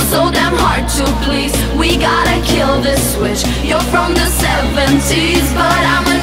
so damn hard to please. We gotta kill this switch. You're from the 70s But I'm a